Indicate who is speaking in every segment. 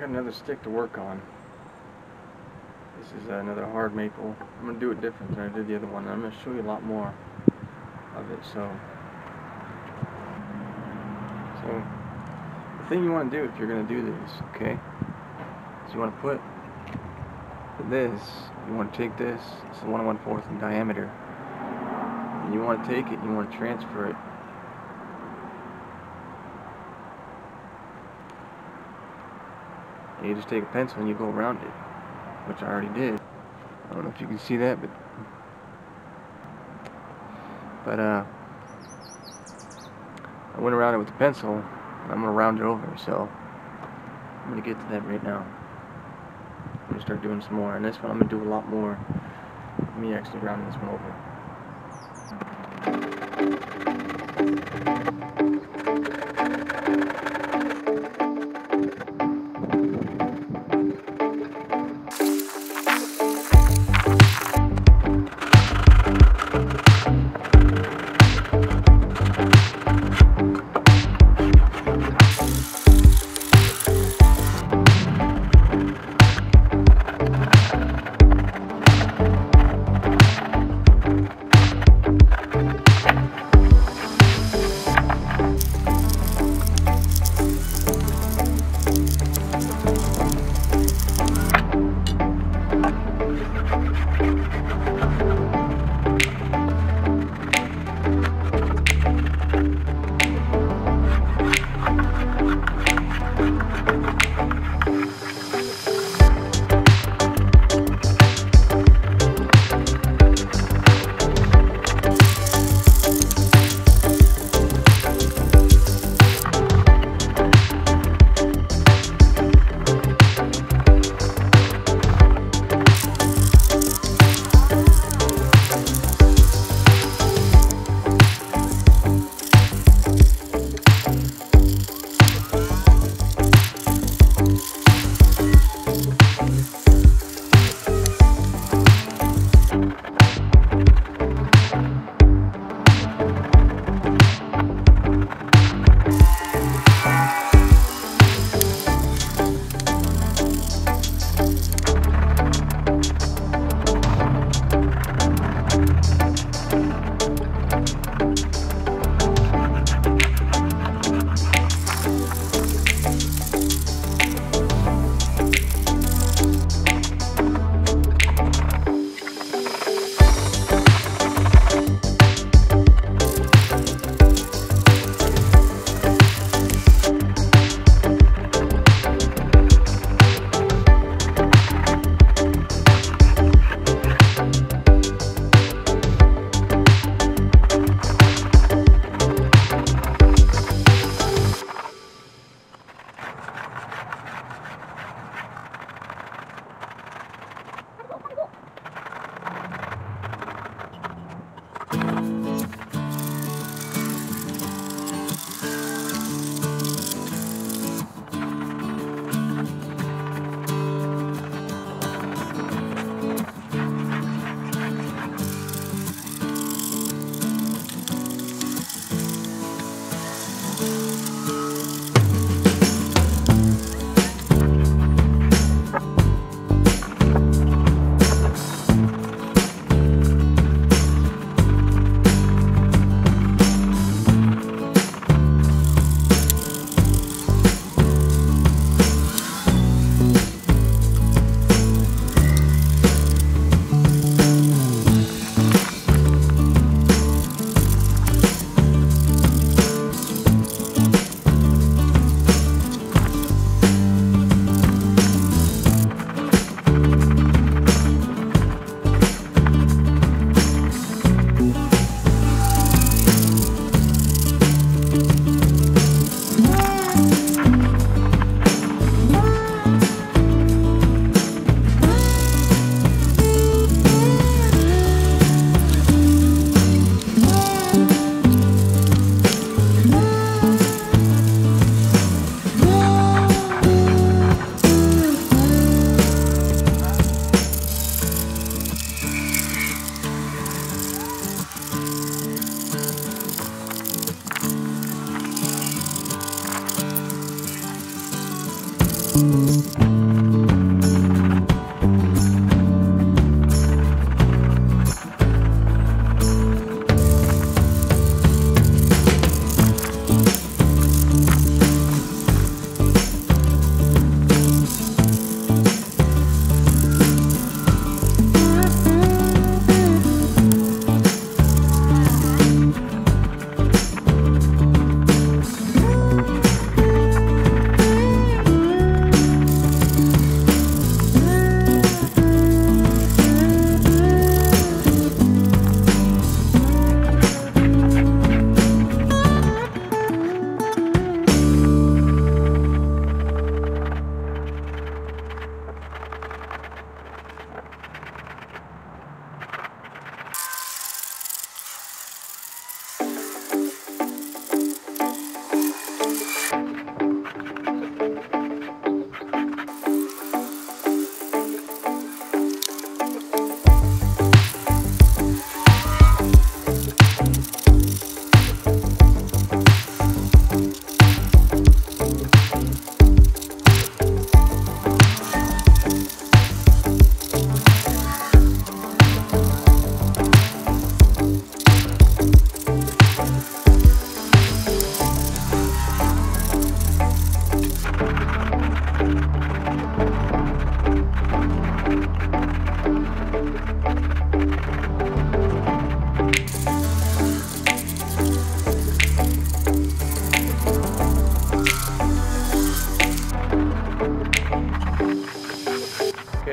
Speaker 1: got another stick to work on. This is another hard maple. I'm going to do it different than I did the other one. I'm going to show you a lot more of it. So, so the thing you want to do if you're going to do this, okay, is you want to put this, you want to take this, it's 1 1 4th in diameter, and you want to take it, you want to transfer it and you just take a pencil and you go around it which I already did. I don't know if you can see that but but uh I went around it with the pencil and I'm gonna round it over so I'm gonna get to that right now. I'm gonna start doing some more and this one I'm gonna do a lot more me actually rounding this one over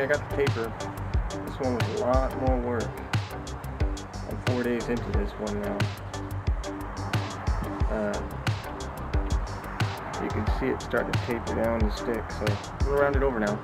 Speaker 1: Paper. This one was a lot more work. I'm four days into this one now. Uh, you can see it starting to taper down the stick, so I'm gonna round it over now.